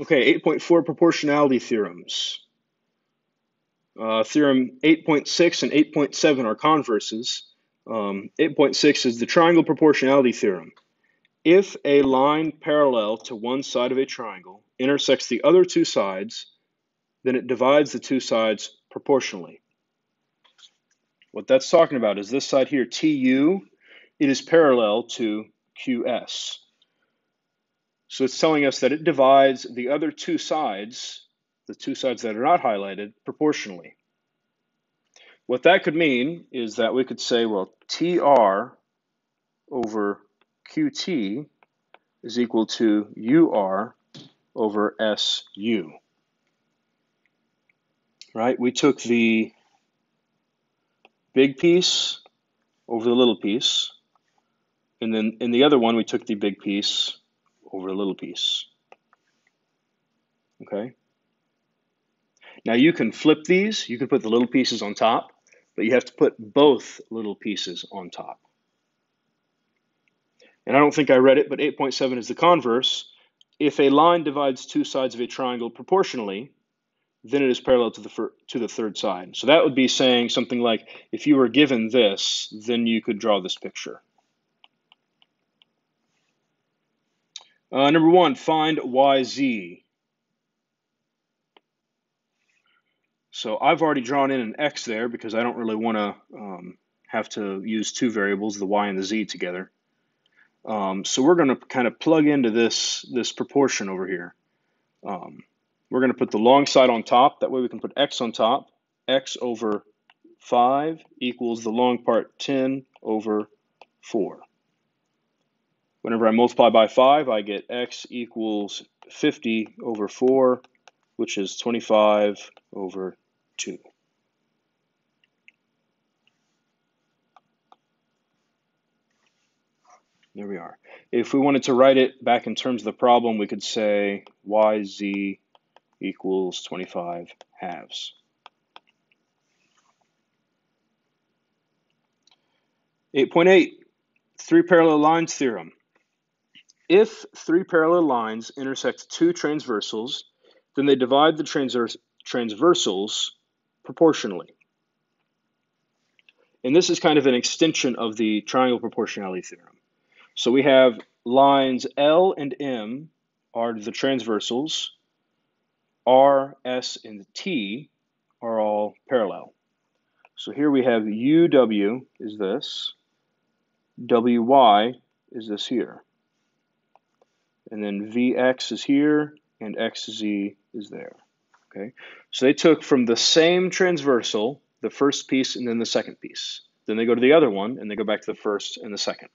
Okay, 8.4 proportionality theorems. Uh, theorem 8.6 and 8.7 are converses. Um, 8.6 is the triangle proportionality theorem. If a line parallel to one side of a triangle intersects the other two sides, then it divides the two sides proportionally. What that's talking about is this side here, TU, it is parallel to QS. So it's telling us that it divides the other two sides, the two sides that are not highlighted, proportionally. What that could mean is that we could say, well, TR over QT is equal to UR over SU. Right? We took the big piece over the little piece, and then in the other one, we took the big piece over a little piece. Okay? Now you can flip these, you can put the little pieces on top, but you have to put both little pieces on top. And I don't think I read it, but 8.7 is the converse. If a line divides two sides of a triangle proportionally, then it is parallel to the to the third side. So that would be saying something like, if you were given this, then you could draw this picture. Uh, number one, find YZ. So I've already drawn in an X there because I don't really want to um, have to use two variables, the Y and the Z together. Um, so we're going to kind of plug into this, this proportion over here. Um, we're going to put the long side on top. That way we can put X on top. X over 5 equals the long part 10 over 4. Whenever I multiply by 5, I get x equals 50 over 4, which is 25 over 2. There we are. If we wanted to write it back in terms of the problem, we could say yz equals 25 halves. Eight point eight, three parallel lines theorem. If three parallel lines intersect two transversals, then they divide the transvers transversals proportionally. And this is kind of an extension of the triangle proportionality theorem. So we have lines L and M are the transversals, R, S, and T are all parallel. So here we have UW is this, WY is this here and then Vx is here, and xz is there. Okay, so they took from the same transversal the first piece and then the second piece. Then they go to the other one, and they go back to the first and the second.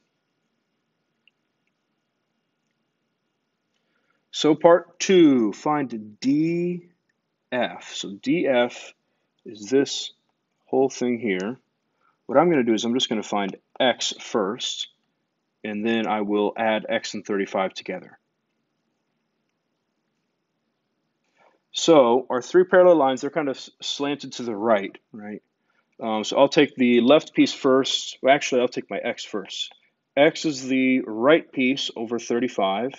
So part two, find DF. So DF is this whole thing here. What I'm going to do is I'm just going to find x first, and then I will add x and 35 together. So our three parallel lines, they're kind of slanted to the right, right? Um, so I'll take the left piece first. Well, actually, I'll take my x first. x is the right piece over 35.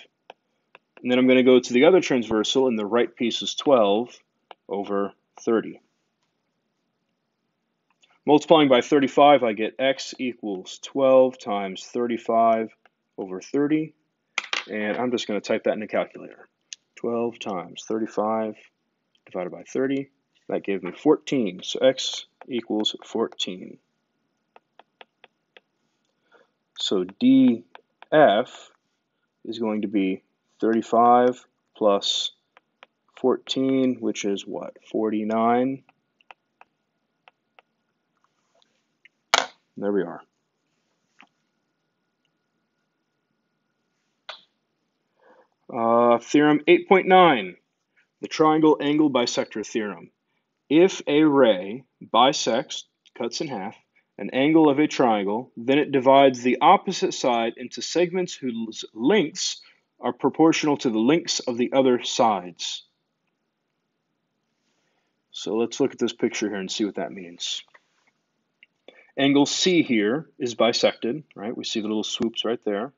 And then I'm going to go to the other transversal, and the right piece is 12 over 30. Multiplying by 35, I get x equals 12 times 35 over 30. And I'm just going to type that in the calculator. 12 times 35 divided by 30. That gave me 14. So x equals 14. So df is going to be 35 plus 14, which is what? 49. There we are. Uh, theorem 8.9, the triangle angle bisector theorem. If a ray bisects, cuts in half, an angle of a triangle, then it divides the opposite side into segments whose lengths are proportional to the lengths of the other sides. So let's look at this picture here and see what that means. Angle C here is bisected, right? We see the little swoops right there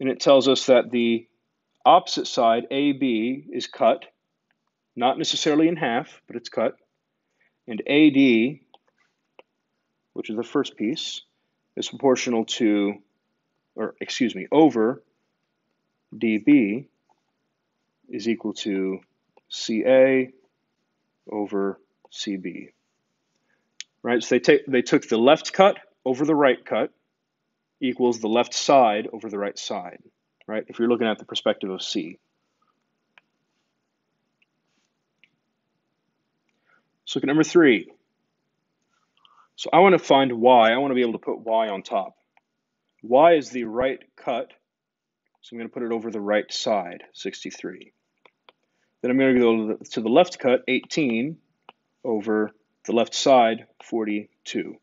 and it tells us that the opposite side, AB, is cut, not necessarily in half, but it's cut. And AD, which is the first piece, is proportional to, or excuse me, over DB is equal to CA over CB. Right, so they, take, they took the left cut over the right cut equals the left side over the right side, right? If you're looking at the perspective of C. Let's look at number three. So I want to find y. I want to be able to put y on top. y is the right cut, so I'm going to put it over the right side, 63. Then I'm going to go to the left cut, 18, over the left side, 42.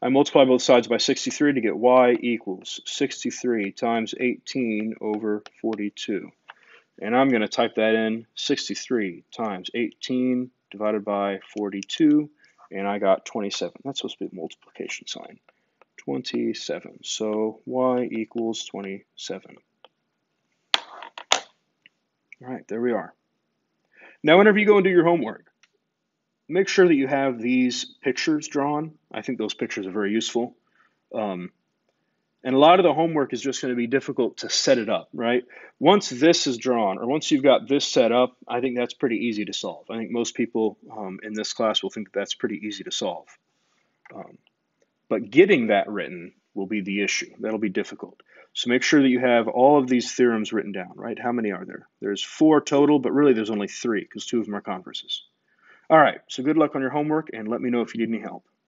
I multiply both sides by 63 to get y equals 63 times 18 over 42. And I'm going to type that in 63 times 18 divided by 42, and I got 27. That's supposed to be a multiplication sign. 27. So y equals 27. All right, there we are. Now, whenever you go and do your homework, make sure that you have these pictures drawn. I think those pictures are very useful. Um, and a lot of the homework is just going to be difficult to set it up, right? Once this is drawn, or once you've got this set up, I think that's pretty easy to solve. I think most people um, in this class will think that that's pretty easy to solve. Um, but getting that written will be the issue. That'll be difficult. So make sure that you have all of these theorems written down, right? How many are there? There's four total, but really there's only three because two of them are converses. All right, so good luck on your homework and let me know if you need any help.